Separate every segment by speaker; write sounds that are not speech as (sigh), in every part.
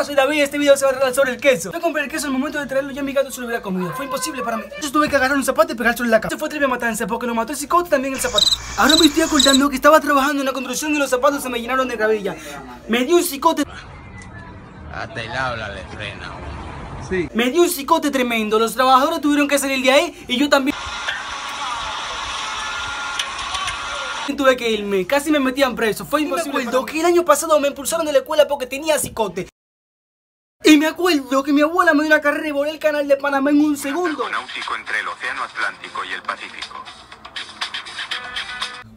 Speaker 1: Hola, soy David este video se va a tratar sobre el queso. Yo compré el queso al momento de traerlo ya mi gato se lo hubiera comido. Fue imposible para mí. Yo tuve que agarrar un zapato y pegárselo en la cara. Se fue triple matanza porque lo mató el psicote también el zapato. Ahora me estoy ocultando que estaba trabajando en la construcción y los zapatos se me llenaron de gravilla. Me dio un psicote.
Speaker 2: Hasta el habla le frena.
Speaker 1: Sí. Me dio un psicote tremendo. Los trabajadores tuvieron que salir de ahí y yo también. tuve que irme, casi me metían preso, fue imposible. Me acuerdo que el año pasado me impulsaron de la escuela porque tenía psicote. Y me acuerdo que mi abuela me dio una carrera y volé el canal de Panamá en un segundo.
Speaker 3: náutico entre el Océano Atlántico y el Pacífico.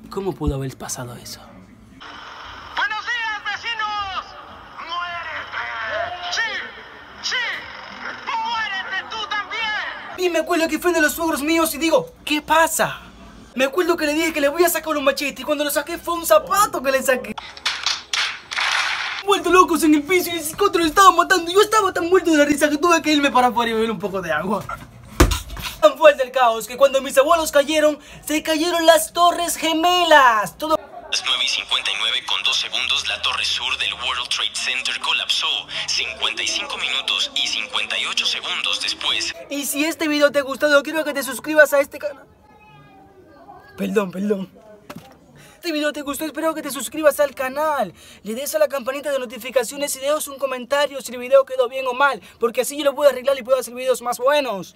Speaker 1: ¿Cómo pudo haber pasado eso?
Speaker 4: ¡Buenos días, vecinos! ¡Muérete! ¡Sí! ¡Sí! ¡Muérete tú también!
Speaker 1: Y me acuerdo que fue uno de los suegros míos y digo, ¿qué pasa? Me acuerdo que le dije que le voy a sacar un machete y cuando lo saqué fue un zapato que le saqué. Vuelto locos en el piso y el psicólogo lo estaba matando. Yo estaba tan muerto de la risa que tuve que irme para afuera y beber un poco de agua. (laughs) Tan fuerte el caos que cuando mis abuelos cayeron, se cayeron las torres gemelas. Todo...
Speaker 5: las 9 y 59 con 2 segundos la torre sur del World Trade Center colapsó. 55 minutos y 58 segundos después.
Speaker 1: Y si este video te ha gustado, quiero que te suscribas a este canal. Perdón, perdón. Este video te gustó, espero que te suscribas al canal, le des a la campanita de notificaciones y dejes un comentario si el video quedó bien o mal, porque así yo lo puedo arreglar y puedo hacer videos más buenos.